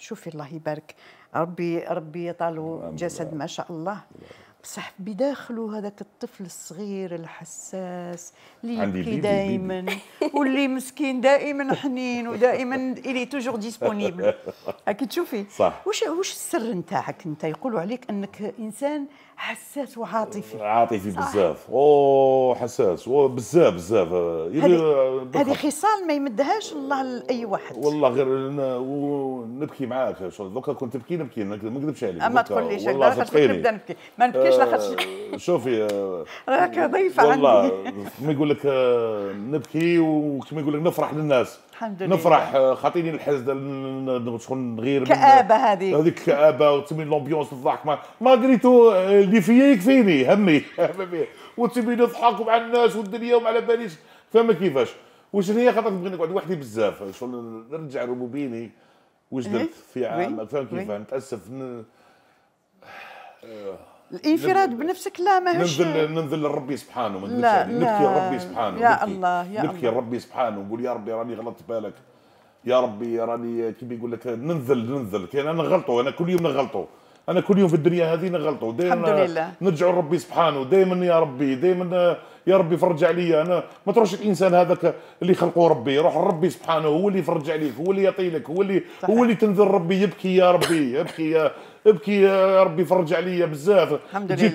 شوفي الله يبارك. ربي ربي عطالو جسد ما شاء الله. بصح بداخله هذاك الطفل الصغير الحساس اللي يبكي دائما واللي مسكين دائما حنين ودائما الي toujours disponible. هاكي تشوفي صح. واش واش السر نتاعك أنت؟ يقولوا عليك أنك إنسان حساس وعاطفي. عاطفي بزاف. أوه حساس. بزاف بزاف. يغير هذه خصال ما يمدهاش الله لأي واحد. والله غير ن- ونبكي معاك دوكا كنت تبكي نبكي. ما نكذبش عليك. أما دوكا. تقول ليش والله. نبدأ نبكي. ما نبكيش لاخاطش آه، شوفي آه، راك ضيفه والله كما يقول لك آه، نبكي وكما يقول لك نفرح للناس. الحمد لله. نفرح آه، خاطيني الحزن ن- ن- شغل نغير كآبة هذه. هذيك كآبة وتسمي لومبيونس الضحك. ما ماغريتو آه، اللي فيا يكفيني همي همي. وتسمي نضحك مع الناس والدنيا وما على باليش فما كيفاش؟ واش هي خاطر نبغي نقعد وحدي بزاف؟ شغل نرجع ربوبيني وجدت إيه؟ في عام؟ وي. كيف نتأسف الانفراد بنفسك لا ماهوش ننزل ننزل لربي سبحانه ما لا،. نبكي. لربي سبحانه يا نبكي. الله، يا نبكي. لربي سبحانه نقول يا ربي راني غلطت بالك يا ربي راني كيما يقول لك ننزل ننزل كان أنا نغلطوا أنا كل يوم نغلطوا أنا كل يوم في الدنيا هذه نغلطوا دائما. نرجعوا لربي سبحانه دائما يا ربي دائما يا ربي فرج عليا أنا ما تروحش الإنسان هذاك اللي خلقه ربي روح لربي سبحانه هو اللي يفرج عليك هو اللي يعطي لك هو اللي صحيح. هو اللي تنزل ربي يبكي يا ربي يبكي يا ابكي يا ربي فرج عليا بزاف الحمد لله.